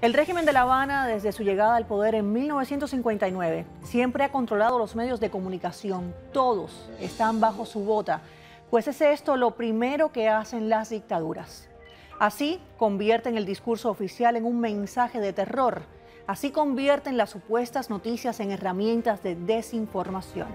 El régimen de La Habana, desde su llegada al poder en 1959, siempre ha controlado los medios de comunicación. Todos están bajo su bota, pues es esto lo primero que hacen las dictaduras. Así convierten el discurso oficial en un mensaje de terror. Así convierten las supuestas noticias en herramientas de desinformación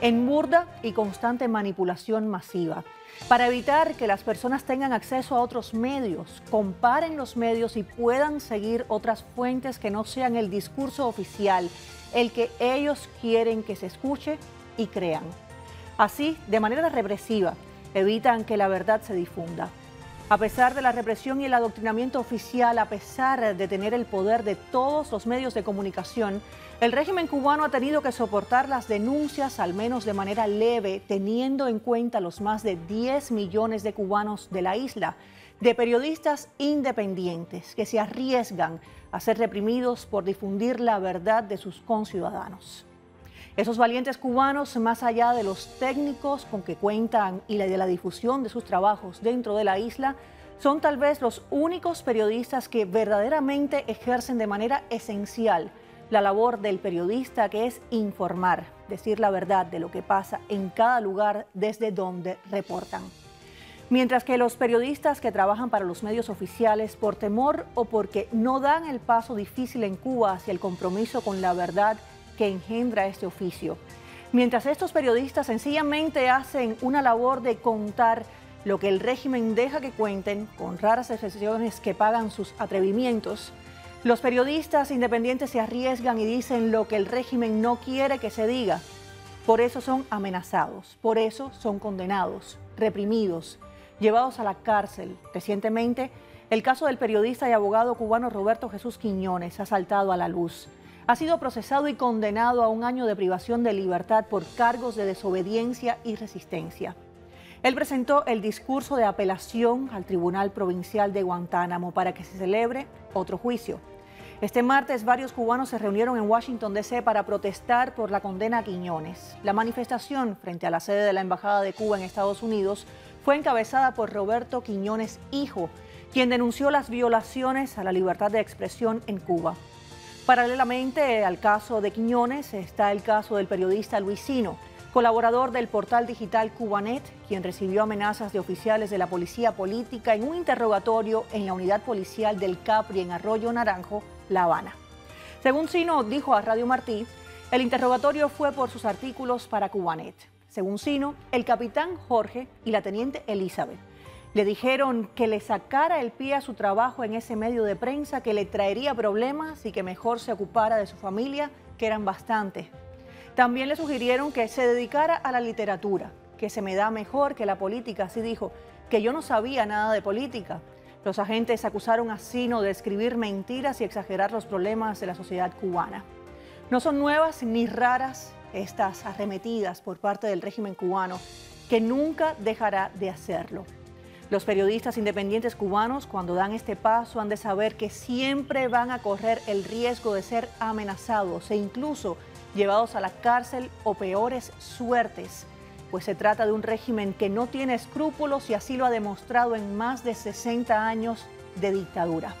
en burda y constante manipulación masiva, para evitar que las personas tengan acceso a otros medios, comparen los medios y puedan seguir otras fuentes que no sean el discurso oficial, el que ellos quieren que se escuche y crean. Así, de manera represiva, evitan que la verdad se difunda. A pesar de la represión y el adoctrinamiento oficial, a pesar de tener el poder de todos los medios de comunicación, el régimen cubano ha tenido que soportar las denuncias, al menos de manera leve, teniendo en cuenta los más de 10 millones de cubanos de la isla, de periodistas independientes que se arriesgan a ser reprimidos por difundir la verdad de sus conciudadanos. Esos valientes cubanos, más allá de los técnicos con que cuentan y de la difusión de sus trabajos dentro de la isla, son tal vez los únicos periodistas que verdaderamente ejercen de manera esencial la labor del periodista, que es informar, decir la verdad de lo que pasa en cada lugar desde donde reportan. Mientras que los periodistas que trabajan para los medios oficiales, por temor o porque no dan el paso difícil en Cuba hacia el compromiso con la verdad, que engendra este oficio. Mientras estos periodistas sencillamente hacen una labor de contar lo que el régimen deja que cuenten, con raras excepciones que pagan sus atrevimientos, los periodistas independientes se arriesgan y dicen lo que el régimen no quiere que se diga. Por eso son amenazados, por eso son condenados, reprimidos, llevados a la cárcel. Recientemente, el caso del periodista y abogado cubano Roberto Jesús Quiñones ha saltado a la luz ha sido procesado y condenado a un año de privación de libertad por cargos de desobediencia y resistencia. Él presentó el discurso de apelación al Tribunal Provincial de Guantánamo para que se celebre otro juicio. Este martes varios cubanos se reunieron en Washington, D.C. para protestar por la condena a Quiñones. La manifestación frente a la sede de la Embajada de Cuba en Estados Unidos fue encabezada por Roberto Quiñones, hijo, quien denunció las violaciones a la libertad de expresión en Cuba. Paralelamente al caso de Quiñones está el caso del periodista Luisino, colaborador del portal digital Cubanet, quien recibió amenazas de oficiales de la policía política en un interrogatorio en la unidad policial del Capri en Arroyo Naranjo, La Habana. Según Sino dijo a Radio Martí, el interrogatorio fue por sus artículos para Cubanet. Según Sino, el capitán Jorge y la teniente Elizabeth le dijeron que le sacara el pie a su trabajo en ese medio de prensa, que le traería problemas y que mejor se ocupara de su familia, que eran bastantes. También le sugirieron que se dedicara a la literatura, que se me da mejor que la política, así dijo, que yo no sabía nada de política. Los agentes acusaron a Sino de escribir mentiras y exagerar los problemas de la sociedad cubana. No son nuevas ni raras estas arremetidas por parte del régimen cubano, que nunca dejará de hacerlo. Los periodistas independientes cubanos, cuando dan este paso, han de saber que siempre van a correr el riesgo de ser amenazados e incluso llevados a la cárcel o peores suertes, pues se trata de un régimen que no tiene escrúpulos y así lo ha demostrado en más de 60 años de dictadura.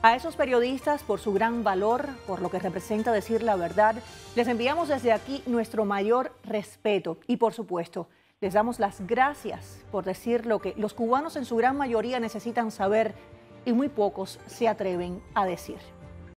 A esos periodistas, por su gran valor, por lo que representa decir la verdad, les enviamos desde aquí nuestro mayor respeto y, por supuesto, les damos las gracias por decir lo que los cubanos en su gran mayoría necesitan saber y muy pocos se atreven a decir.